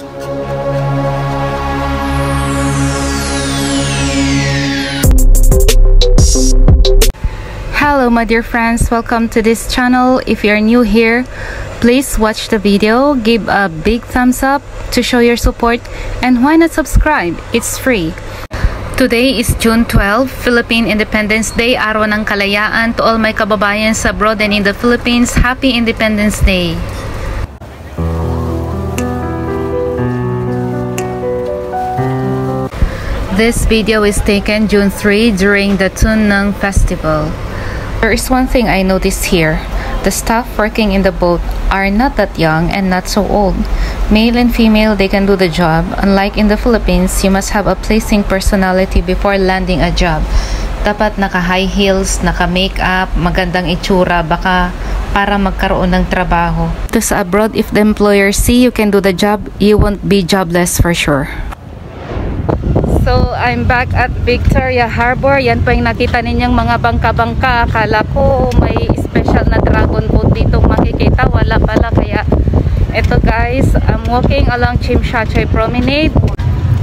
Hello my dear friends, welcome to this channel. If you're new here, please watch the video, give a big thumbs up to show your support and why not subscribe? It's free. Today is June 12, Philippine Independence Day, Araw ng Kalayaan to all my kababayan sa abroad and in the Philippines. Happy Independence Day! This video is taken June 3 during the Tunang Festival. There is one thing I noticed here. The staff working in the boat are not that young and not so old. Male and female, they can do the job. Unlike in the Philippines, you must have a pleasing personality before landing a job. Dapat naka-high heels, naka-makeup, magandang itsura, baka para magkaroon ng trabaho. To sa abroad, if the employer see you can do the job, you won't be jobless for sure. So, I'm back at Victoria Harbor. Yan po yung nakita ninyong mga bangka-bangka. Akala ko may special na dragon boat dito makikita. Wala pala. Kaya, eto guys, I'm walking along Chimshachoy Promenade.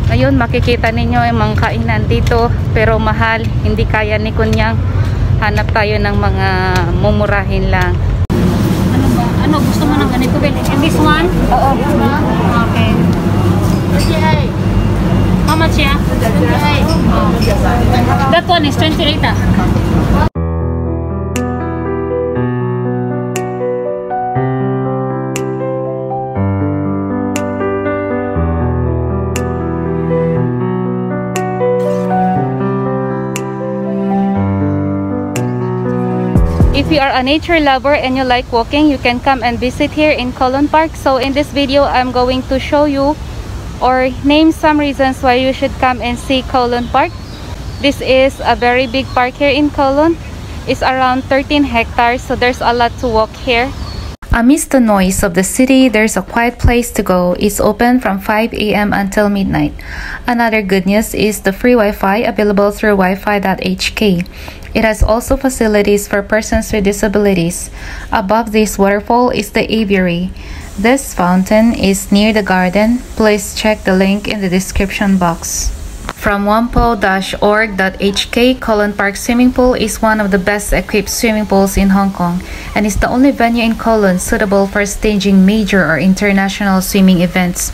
Ngayon, makikita ninyo yung mga kainan dito. Pero mahal. Hindi kaya ni Kunyang. Hanap tayo ng mga mumurahin lang. Ano ba? Ano gusto mo ng ganito? And this one? Oo. Okay. Much yeah? Oh. That one is 28 ah. If you are a nature lover and you like walking, you can come and visit here in Colon Park. So in this video, I'm going to show you or name some reasons why you should come and see Colon Park. This is a very big park here in Colon. It's around 13 hectares, so there's a lot to walk here. Amidst the noise of the city, there's a quiet place to go. It's open from 5 a.m. until midnight. Another good news is the free Wi-Fi available through wifi.hk. It has also facilities for persons with disabilities. Above this waterfall is the aviary. This fountain is near the garden. Please check the link in the description box. From wampo-org.hk, Colon Park Swimming Pool is one of the best equipped swimming pools in Hong Kong and is the only venue in Colon suitable for staging major or international swimming events.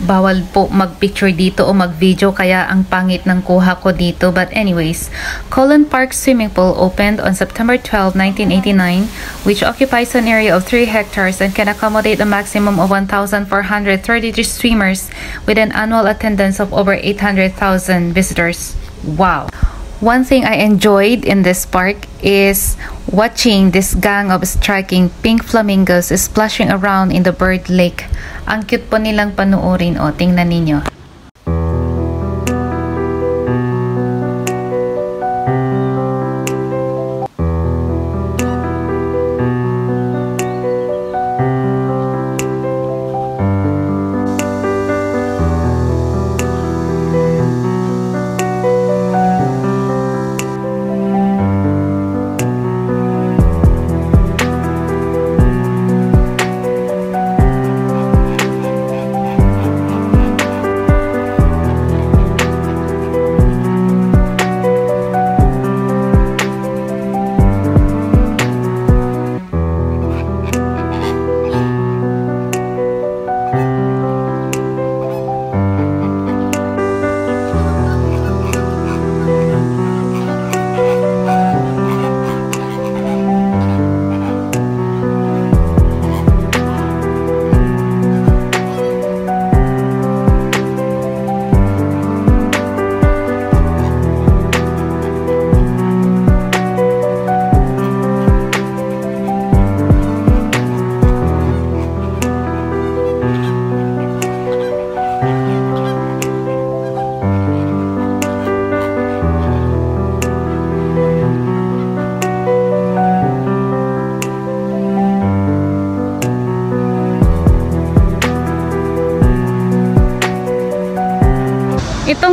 Bawal po mag-picture dito o mag-video kaya ang pangit ng kuha ko dito. But anyways, Colon Park Swimming Pool opened on September 12, 1989, which occupies an area of 3 hectares and can accommodate a maximum of 1,433 swimmers with an annual attendance of over 800,000 visitors. Wow! One thing I enjoyed in this park is watching this gang of striking pink flamingos splashing around in the bird lake. Ang cute po nilang panuorin. O, tingnan ninyo.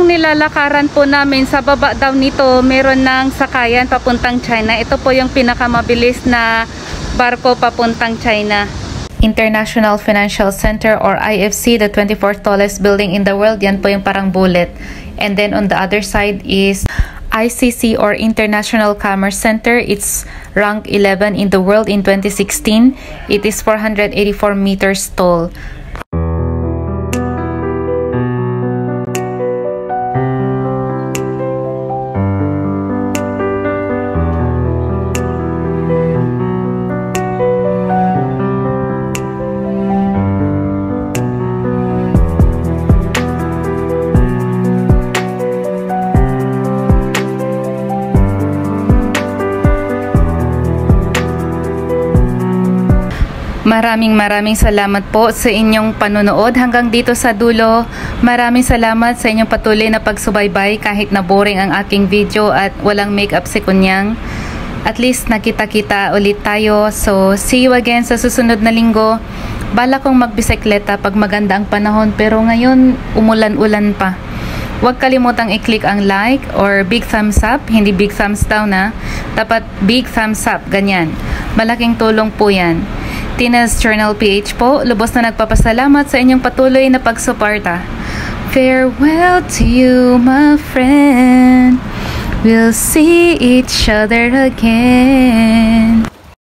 Nilalakaran po namin sa baba daw nito, meron ng sakayan papuntang China. Ito po yung pinakamabilis na barko papuntang China. International Financial Center or IFC, the 24th tallest building in the world. Yan po yung parang bullet. And then on the other side is ICC or International Commerce Center. It's ranked 11 in the world in 2016. It is 484 meters tall. Maraming maraming salamat po sa inyong panonood hanggang dito sa dulo. Maraming salamat sa inyong patuloy na pagsubaybay kahit na boring ang aking video at walang makeup si Kunyang. At least nakita-kita ulit tayo. So, see you again sa susunod na linggo. Bala kong magbisikleta pag maganda ang panahon pero ngayon umulan-ulan pa. Huwag kalimutang i-click ang like or big thumbs up, hindi big thumbs down na. Dapat big thumbs up, ganyan. Malaking tulong po yan. Tina's Journal PH po, lubos na nagpapasalamat sa inyong patuloy na pagsuporta. Farewell to you, my friend. We'll see each other again.